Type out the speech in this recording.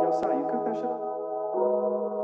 E eu saí, com cara.